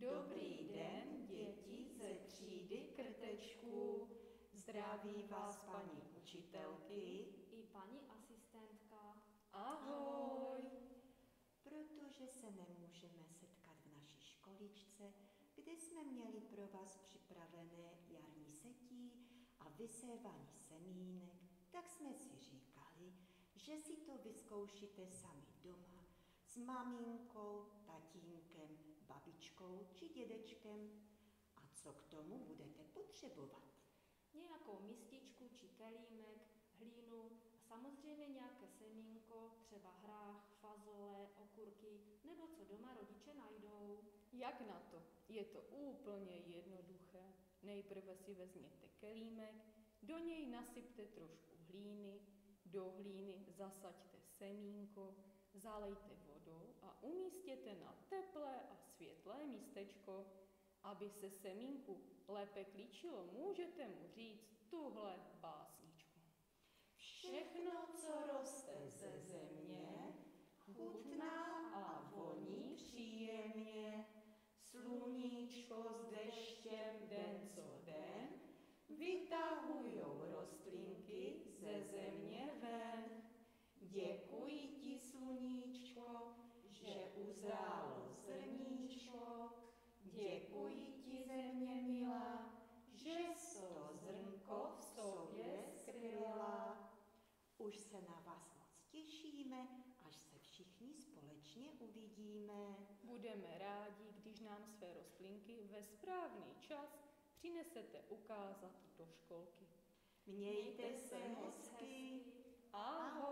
Dobrý den, děti ze třídy krtečků. Zdraví vás paní učitelky. I paní asistentka. Ahoj. Protože se nemůžeme setkat v naší školičce, kde jsme měli pro vás připravené jarní setí a vysévání semínek, tak jsme si říkali, že si to vyzkoušíte sami doma s maminkou, tatínkem, babičkou či dědečkem. A co k tomu budete potřebovat? Nějakou mističku či kelímek, hlínu a samozřejmě nějaké semínko, třeba hrách, fazole, okurky nebo co doma rodiče najdou. Jak na to? Je to úplně jednoduché. Nejprve si vezměte kelímek, do něj nasypte trošku hlíny, do hlíny zasaďte semínko, zalejte vodou a umístěte na teplé a světlé místečko. Aby se semínku lépe klíčilo, můžete mu říct tuhle básničku. Všechno, co roste ze země, chutná a voní příjemně. Sluníčko s deštěm den co den, vytahujou rostlinky ze země ven. Děkuji ti, sluníčko, že uzrálo zrníčko. Děkuji ti, země milá, že to zrnko v sobě skryla. Už se na vás moc těšíme, až se všichni společně uvidíme. Budeme rádi, když nám své rostlinky ve správný čas přinesete ukázat do školky. Mějte se hezky. Ahoj!